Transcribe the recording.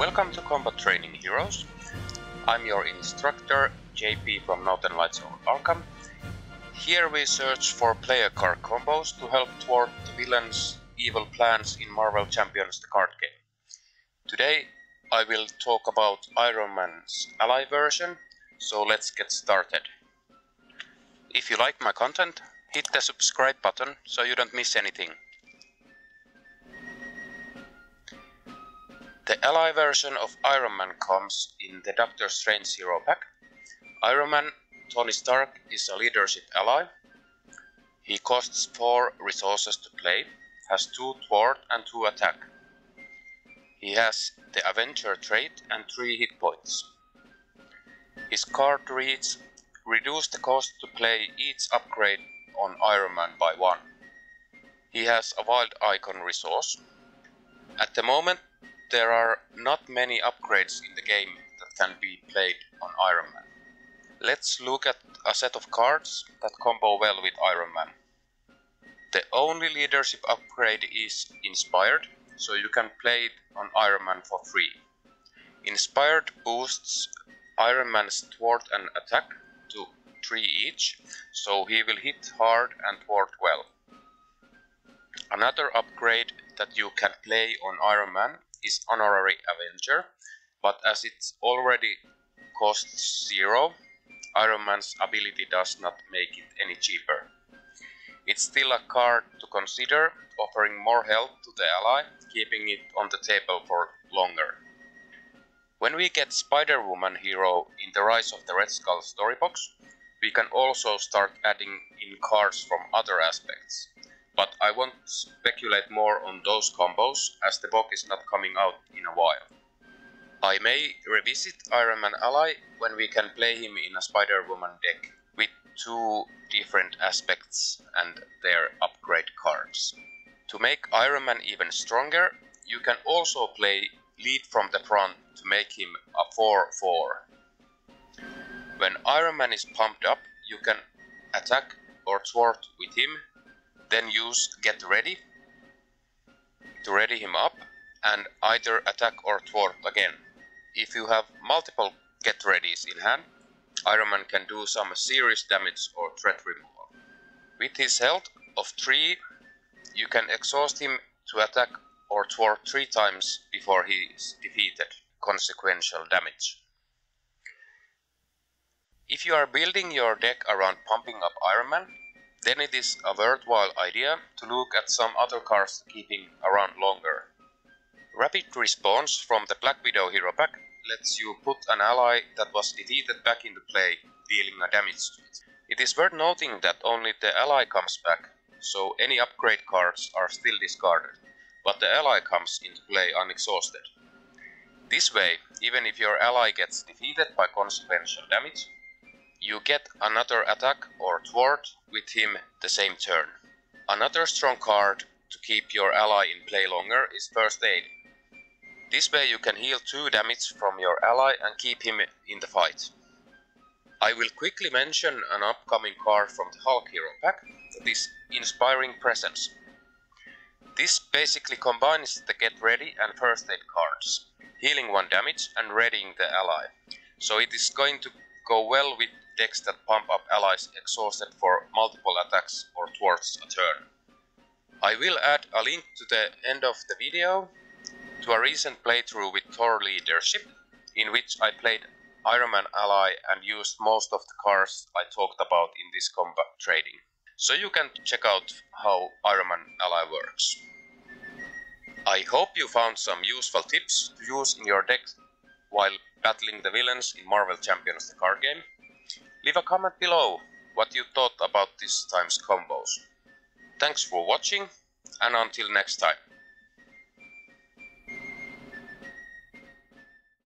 Welcome to Combat Training Heroes. I'm your instructor, JP from Northern Lights Arkham. Here we search for player card combos to help thwart the villain's evil plans in Marvel Champions the card game. Today I will talk about Iron Man's ally version, so let's get started. If you like my content, hit the subscribe button so you don't miss anything. The ally version of Iron Man comes in the Doctor Strange Hero Pack. Iron Man, Tony Stark, is a leadership ally. He costs 4 resources to play, has 2 thwart and 2 attack. He has the Avenger trait and 3 hit points. His card reads Reduce the cost to play each upgrade on Iron Man by 1. He has a wild icon resource. At the moment there are not many upgrades in the game that can be played on Iron Man. Let's look at a set of cards that combo well with Iron Man. The only leadership upgrade is Inspired, so you can play it on Iron Man for free. Inspired boosts Iron Man's thwart and attack to 3 each, so he will hit hard and thwart well. Another upgrade that you can play on Iron Man is Honorary Avenger, but as it already costs 0, Iron Man's ability does not make it any cheaper. It's still a card to consider, offering more help to the ally, keeping it on the table for longer. When we get Spider-Woman hero in the Rise of the Red Skull story box, we can also start adding in cards from other aspects but I won't speculate more on those combos as the book is not coming out in a while. I may revisit Iron Man Ally when we can play him in a Spider-Woman deck with two different aspects and their upgrade cards. To make Iron Man even stronger, you can also play lead from the front to make him a 4-4. When Iron Man is pumped up, you can attack or thwart with him then use get ready to ready him up and either attack or thwart again. If you have multiple get readies in hand, Iron Man can do some serious damage or threat removal. With his health of 3, you can exhaust him to attack or thwart 3 times before he is defeated, consequential damage. If you are building your deck around pumping up Iron Man, then it is a worthwhile idea to look at some other cards keeping around longer. Rapid Response from the Black Widow Hero Pack lets you put an ally that was defeated back into play, dealing a damage to it. It is worth noting that only the ally comes back, so any upgrade cards are still discarded, but the ally comes into play unexhausted. This way, even if your ally gets defeated by consequential damage, you get another attack or thwart with him the same turn. Another strong card to keep your ally in play longer is First Aid. This way you can heal 2 damage from your ally and keep him in the fight. I will quickly mention an upcoming card from the Hulk Hero pack that is Inspiring Presence. This basically combines the Get Ready and First Aid cards, healing 1 damage and readying the ally. So it is going to go well with decks that pump up allies exhausted for multiple attacks or thwarts a turn. I will add a link to the end of the video to a recent playthrough with Thor Leadership, in which I played Iron Man Ally and used most of the cards I talked about in this combat training. So you can check out how Iron Man Ally works. I hope you found some useful tips to use in your deck while battling the villains in Marvel Champions the card game. Leave a comment below what you thought about this time's combos. Thanks for watching and until next time.